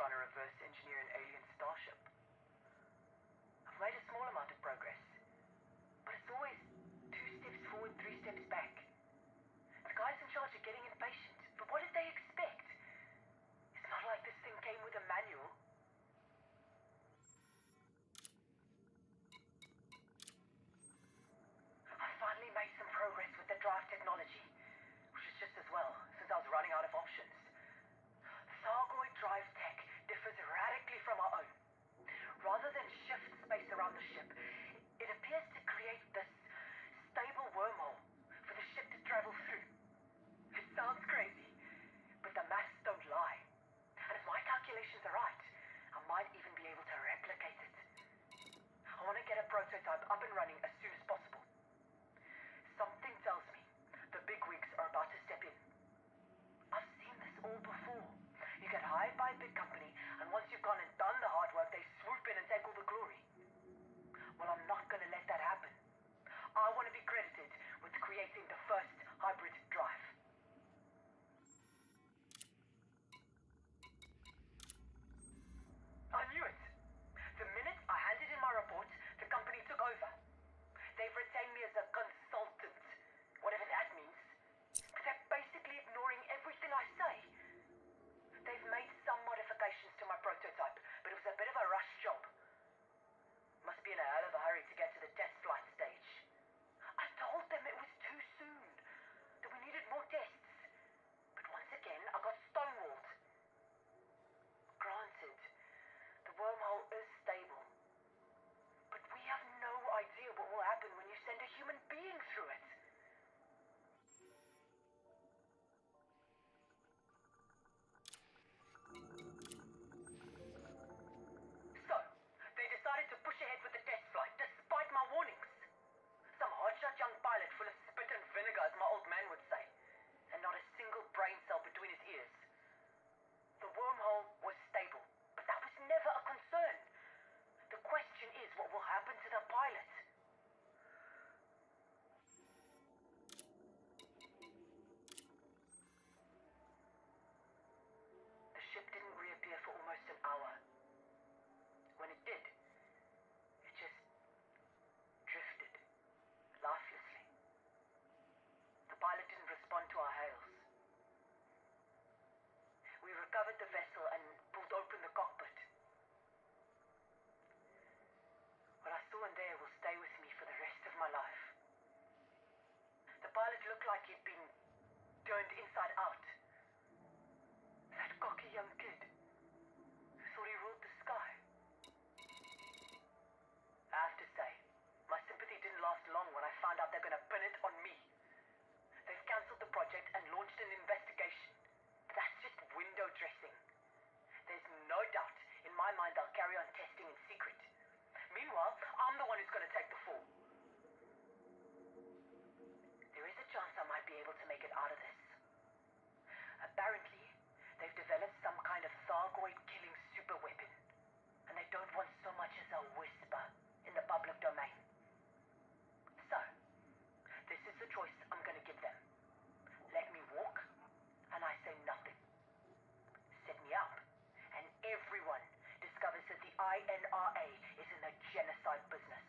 trying to full of spit and vinegar, as my old man would say. And not a single brain cell between his ears. The wormhole was stable, but that was never a concern. The question is what will happen to the pilot? the vessel and pulled open the cockpit. What I saw in there will stay with me for the rest of my life. The pilot looked like he'd been turned inside out. That cocky young kid. genocide business.